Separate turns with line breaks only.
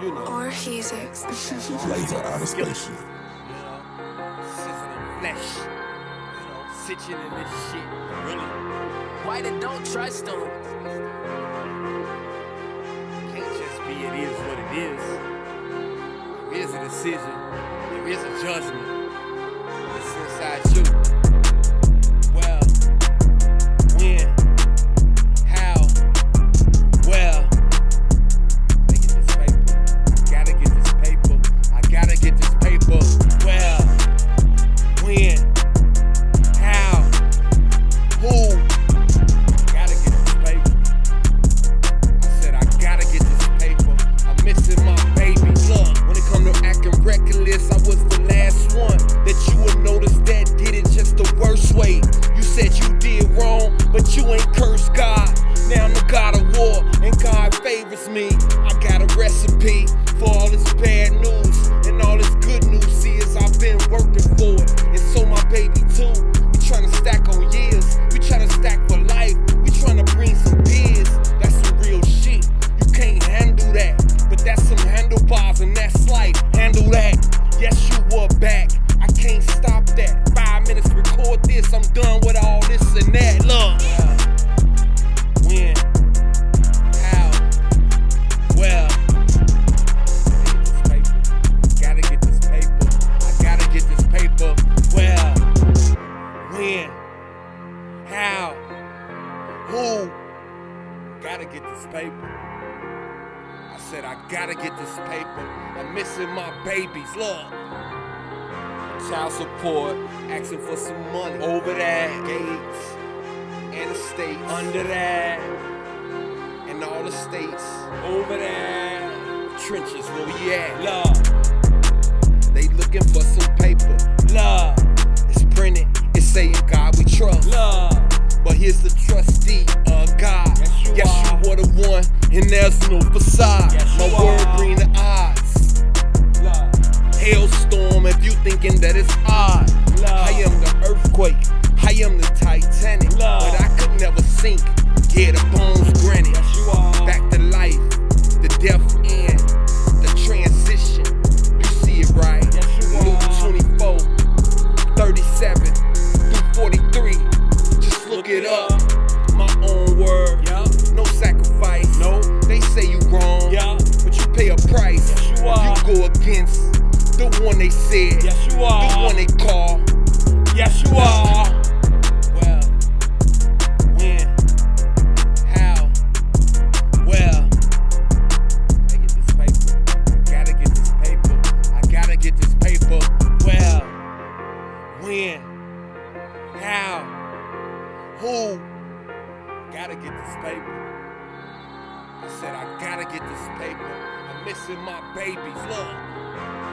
You know.
Or he's ex.
Laser out of spaceship.
You know, sizzling flesh. You know, sitching in this shit. Really.
Why they don't trust them?
Can't just be it is what it is. There is a decision. There is a judgment. It's inside you. That. Look. When? How? Well. Gotta get this paper. I gotta get this paper. Well. When? How? Who? Gotta get this paper. I said I gotta get this paper. I'm missing my babies. Look. Child support, asking for some money. Over that, gates, and the states. Under that, and all the states. Over there, trenches where we at. Love. They looking for some paper. Love. It's printed. It's saying God we trust. Love. But here's the trustee of God.
Yes, you
yes,
are.
you were the one, and there's no facade.
Yes,
My
you
word
are.
bring the odds. Hailstorm if you thinking that it's odd.
Love.
I am the sink. Yeah, the bones granted.
Yes, you are.
Back to life. The death end. The transition. You see it right.
Yes, you
Luke 24, 37 through 43. Just look it up. My own word.
Yup.
No sacrifice.
No.
They say you wrong.
Yup.
But you pay a price.
Yes, you are.
You go against the one they said.
Yes, you
The one they call.
Yes, you are.
I said I gotta get this paper. I'm missing my babies. Look.